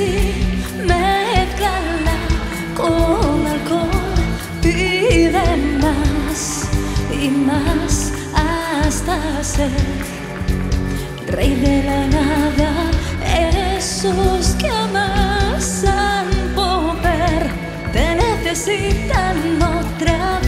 εσύ με έβγαλα alcohol, pide más y más άστασε rey de la nada. Esos que amasan poder te necesitan otra vez.